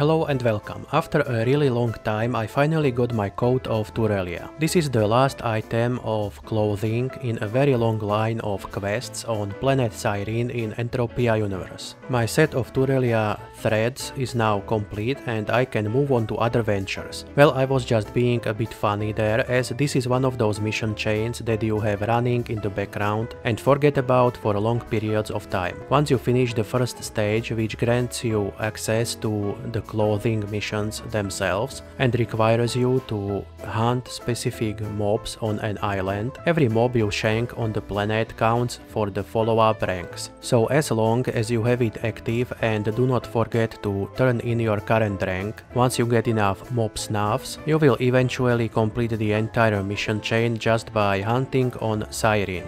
Hello and welcome. After a really long time I finally got my coat of Turrelia. This is the last item of clothing in a very long line of quests on planet Cyrene in Entropia universe. My set of Turrelia threads is now complete and I can move on to other ventures. Well I was just being a bit funny there as this is one of those mission chains that you have running in the background and forget about for long periods of time. Once you finish the first stage which grants you access to the clothing missions themselves and requires you to hunt specific mobs on an island. Every mob you shank on the planet counts for the follow-up ranks. So as long as you have it active and do not forget to turn in your current rank, once you get enough mob snuffs, you will eventually complete the entire mission chain just by hunting on Cyrene.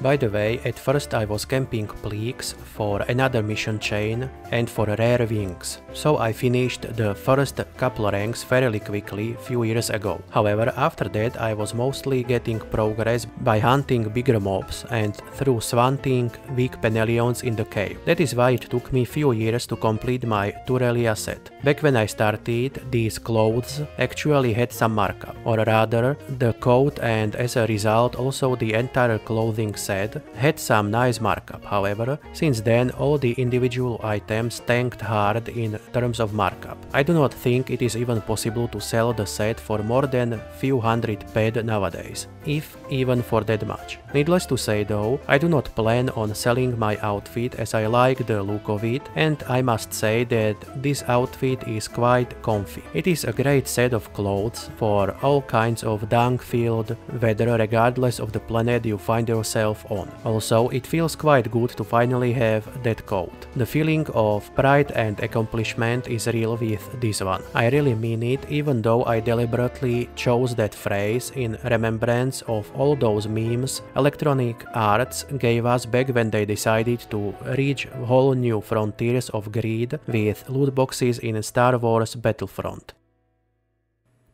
By the way, at first I was camping Pleeks for another mission chain and for rare wings, so I finished the first couple ranks fairly quickly few years ago. However, after that I was mostly getting progress by hunting bigger mobs and through swanting weak Penelions in the cave. That is why it took me few years to complete my Turrelia set. Back when I started, these clothes actually had some markup, or rather, the coat and as a result also the entire clothing set had some nice markup, however, since then all the individual items tanked hard in terms of markup. I do not think it is even possible to sell the set for more than a few hundred ped nowadays, if even for that much. Needless to say though, I do not plan on selling my outfit as I like the look of it and I must say that this outfit is quite comfy. It is a great set of clothes for all kinds of dung-filled weather regardless of the planet you find yourself on. Also, it feels quite good to finally have that coat. The feeling of pride and accomplishment is real with this one. I really mean it even though I deliberately chose that phrase in remembrance of all those memes Electronic Arts gave us back when they decided to reach whole new frontiers of greed with loot boxes in Star Wars Battlefront.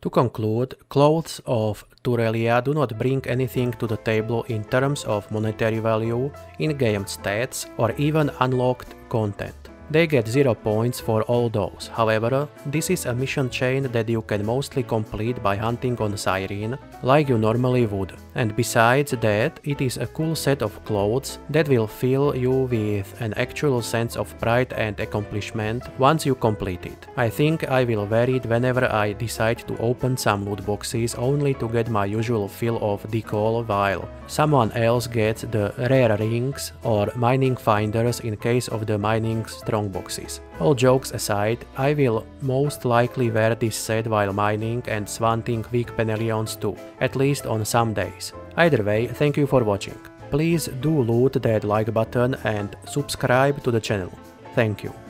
To conclude, clothes of Turrelia do not bring anything to the table in terms of monetary value, in-game stats or even unlocked content. They get 0 points for all those, however, this is a mission chain that you can mostly complete by hunting on Cyrene, like you normally would. And besides that, it is a cool set of clothes that will fill you with an actual sense of pride and accomplishment once you complete it. I think I will wear it whenever I decide to open some loot boxes only to get my usual fill of decal while someone else gets the rare rings or mining finders in case of the mining strongboxes. All jokes aside, I will most likely wear this set while mining and swanting weak Penelions too, at least on some days. Either way, thank you for watching. Please do loot that like button and subscribe to the channel. Thank you.